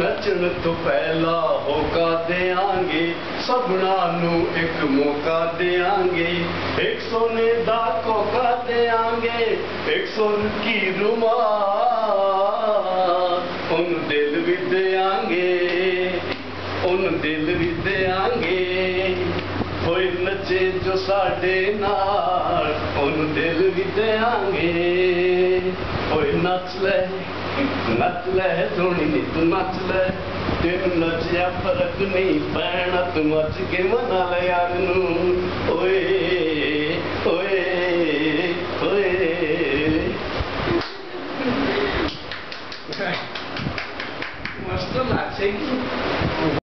ਨੱਚਣ ਤੋਂ ਪਹਿਲਾਂ ਹੋਕਾ ਦੇਾਂਗੇ ਸਭਨਾ ਨੂੰ ਇੱਕ ਮੌਕਾ ਦੇਾਂਗੇ ਇੱਕ ਸੋਨੇ ਦਾ ਕੋਕਾ ਦੇਾਂਗੇ ਇੱਕ ਸੋਨ ਕੀ ਰੁਮਾਲ, ਉਹਨੂੰ ਦਿਲ ਵੀ ਦੇਾਂਗੇ ਉਹਨੂੰ ਦਿਲ ਵੀ ਦੇਾਂਗੇ ਕੋਈ ਨੱਚੇ ਜੋ ਸਾਡੇ ਨਾਲ, ਉਹਨੂੰ ਦਿਲ ਵੀ ਦੇਾਂਗੇ નાચલે નાચલે સોણી તું નાચલે તેમ નચ્યા ફરક નહીં પણ તું નચ કે મનાલે યારનું ઓએ ઓએ ઓએ. મસ્ત નાચે